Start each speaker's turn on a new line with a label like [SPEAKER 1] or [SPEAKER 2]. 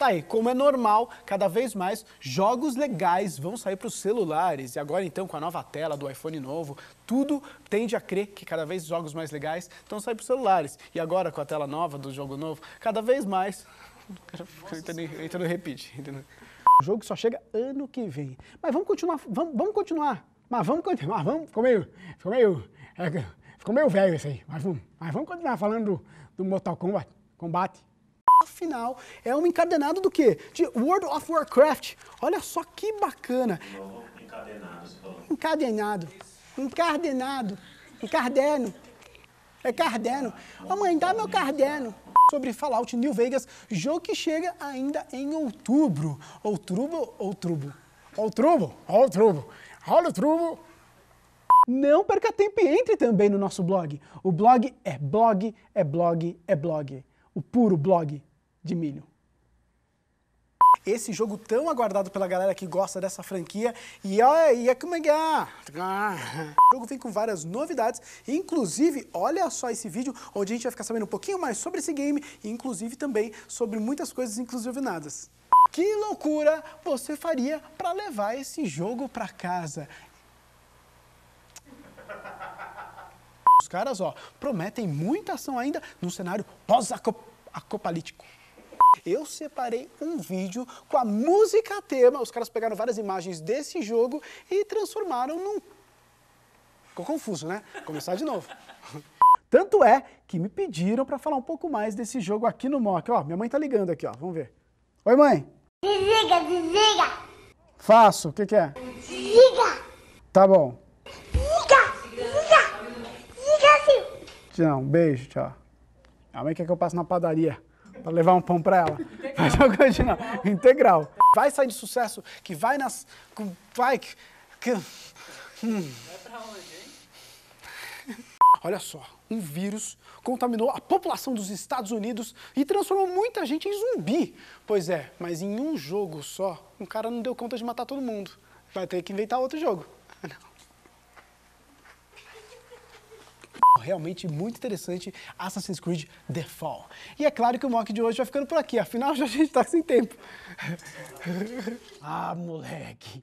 [SPEAKER 1] Tá aí, como é normal, cada vez mais jogos legais vão sair para os celulares. E agora então com a nova tela do iPhone novo, tudo tende a crer que cada vez jogos mais legais estão saindo para os celulares. E agora com a tela nova do jogo novo, cada vez mais... Entra no repeat. O jogo só chega ano que vem. Mas vamos continuar, vamos, vamos continuar. Mas vamos continuar, vamos, ficou meio, ficou meio, é, ficou meio velho isso aí. Mas vamos, mas vamos continuar falando do, do Mortal Kombat, combate. Afinal, é um encadenado do quê? De World of Warcraft. Olha só que bacana. Encadenado. Encadenado. Encardeno. É cardeno. Ô mãe, dá meu cardeno. Sobre Fallout New Vegas, jogo que chega ainda em outubro. Outubro, outubro. Outubro, outubro. Olha o trubo. Não perca tempo e entre também no nosso blog. O blog é blog, é blog, é blog. O puro blog de milho. Esse jogo tão aguardado pela galera que gosta dessa franquia. E olha como é que é. O jogo vem com várias novidades. Inclusive, olha só esse vídeo onde a gente vai ficar sabendo um pouquinho mais sobre esse game. E inclusive também sobre muitas coisas inclusive nadas. Que loucura você faria para levar esse jogo para casa? Os caras, ó, prometem muita ação ainda no cenário pós-apocalíptico. Eu separei um vídeo com a música tema, os caras pegaram várias imagens desse jogo e transformaram num... Ficou confuso, né? Começar de novo. Tanto é que me pediram para falar um pouco mais desse jogo aqui no Mock. Ó, minha mãe tá ligando aqui, ó. Vamos ver. Oi, mãe.
[SPEAKER 2] Desliga, desliga.
[SPEAKER 1] Faço. O que, que é?
[SPEAKER 2] Desliga.
[SPEAKER 1] Tá bom.
[SPEAKER 2] Desliga, desliga. Desliga, sim.
[SPEAKER 1] Não, beijo, tchau. A mãe quer que eu passe na padaria para levar um pão para ela. Mas eu continuo. Integral. Vai sair de sucesso, que vai nas... Vai... Que, hum. Vai pra onde, hein? Olha só, um vírus contaminou a população dos Estados Unidos e transformou muita gente em zumbi. Pois é, mas em um jogo só, um cara não deu conta de matar todo mundo. Vai ter que inventar outro jogo. Realmente muito interessante Assassin's Creed The Fall. E é claro que o mock de hoje vai ficando por aqui, afinal já a gente está sem tempo. ah, moleque.